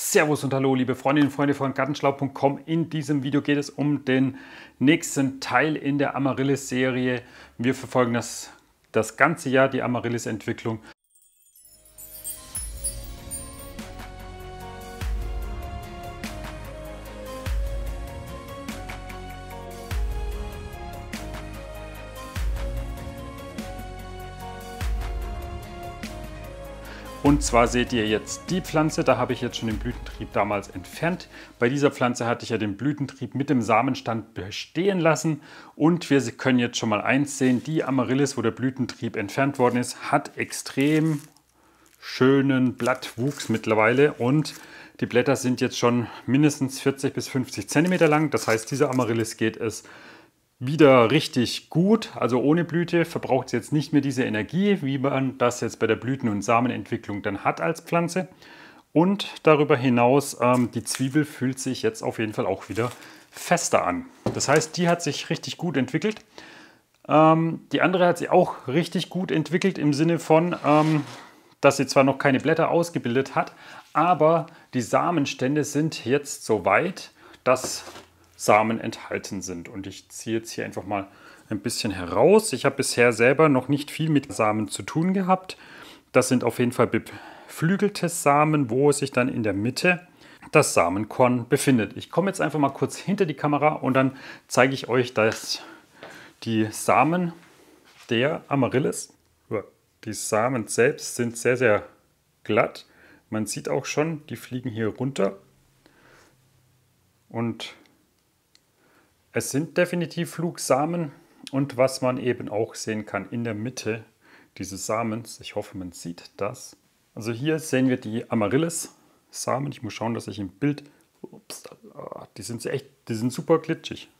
Servus und Hallo, liebe Freundinnen und Freunde von Gartenschlau.com. In diesem Video geht es um den nächsten Teil in der Amaryllis-Serie. Wir verfolgen das, das ganze Jahr die Amaryllis-Entwicklung Und zwar seht ihr jetzt die Pflanze, da habe ich jetzt schon den Blütentrieb damals entfernt. Bei dieser Pflanze hatte ich ja den Blütentrieb mit dem Samenstand bestehen lassen. Und wir können jetzt schon mal eins sehen, die Amaryllis, wo der Blütentrieb entfernt worden ist, hat extrem schönen Blattwuchs mittlerweile. Und die Blätter sind jetzt schon mindestens 40 bis 50 cm lang. Das heißt, dieser Amaryllis geht es wieder richtig gut. Also ohne Blüte verbraucht es jetzt nicht mehr diese Energie, wie man das jetzt bei der Blüten- und Samenentwicklung dann hat als Pflanze. Und darüber hinaus, ähm, die Zwiebel fühlt sich jetzt auf jeden Fall auch wieder fester an. Das heißt, die hat sich richtig gut entwickelt. Ähm, die andere hat sich auch richtig gut entwickelt im Sinne von, ähm, dass sie zwar noch keine Blätter ausgebildet hat, aber die Samenstände sind jetzt so weit, dass Samen enthalten sind. Und ich ziehe jetzt hier einfach mal ein bisschen heraus. Ich habe bisher selber noch nicht viel mit Samen zu tun gehabt. Das sind auf jeden Fall beflügelte Samen, wo sich dann in der Mitte das Samenkorn befindet. Ich komme jetzt einfach mal kurz hinter die Kamera und dann zeige ich euch, dass die Samen der Amaryllis, die Samen selbst sind sehr, sehr glatt. Man sieht auch schon, die fliegen hier runter. Und es sind definitiv Flugsamen und was man eben auch sehen kann in der Mitte dieses Samens, ich hoffe man sieht das. Also hier sehen wir die Amaryllis-Samen. Ich muss schauen, dass ich im Bild, ups, die sind echt, die sind super glitschig.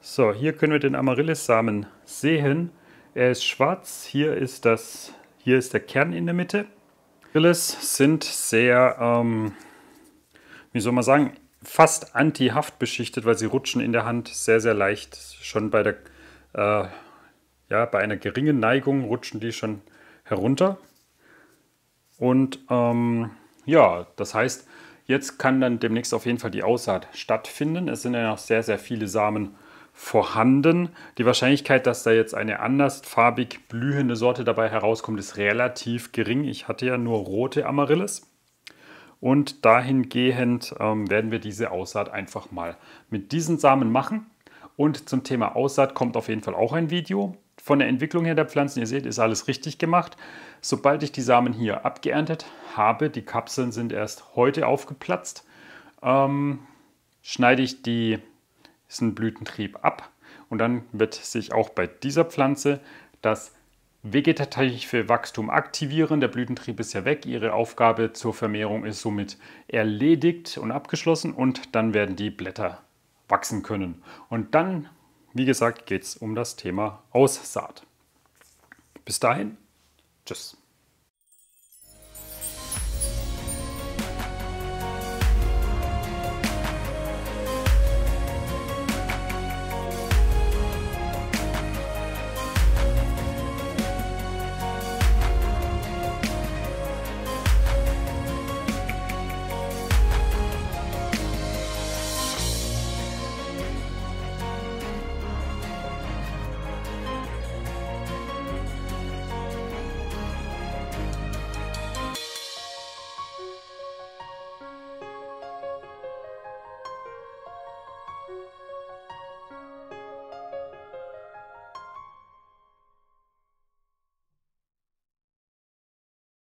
So, hier können wir den Amaryllis-Samen sehen. Er ist schwarz, hier ist, das, hier ist der Kern in der Mitte. Amaryllis sind sehr, ähm, wie soll man sagen, fast anti-Haft beschichtet, weil sie rutschen in der Hand sehr, sehr leicht. Schon bei, der, äh, ja, bei einer geringen Neigung rutschen die schon herunter. Und ähm, ja, das heißt, jetzt kann dann demnächst auf jeden Fall die Aussaat stattfinden. Es sind ja noch sehr, sehr viele Samen vorhanden. Die Wahrscheinlichkeit, dass da jetzt eine andersfarbig blühende Sorte dabei herauskommt, ist relativ gering. Ich hatte ja nur rote Amaryllis. Und dahingehend ähm, werden wir diese Aussaat einfach mal mit diesen Samen machen. Und zum Thema Aussaat kommt auf jeden Fall auch ein Video. Von der Entwicklung her der Pflanzen, ihr seht, ist alles richtig gemacht. Sobald ich die Samen hier abgeerntet habe, die Kapseln sind erst heute aufgeplatzt, ähm, schneide ich die, diesen Blütentrieb ab. Und dann wird sich auch bei dieser Pflanze das vegetative Wachstum aktivieren. Der Blütentrieb ist ja weg. Ihre Aufgabe zur Vermehrung ist somit erledigt und abgeschlossen und dann werden die Blätter wachsen können. Und dann, wie gesagt, geht es um das Thema Aussaat. Bis dahin, tschüss.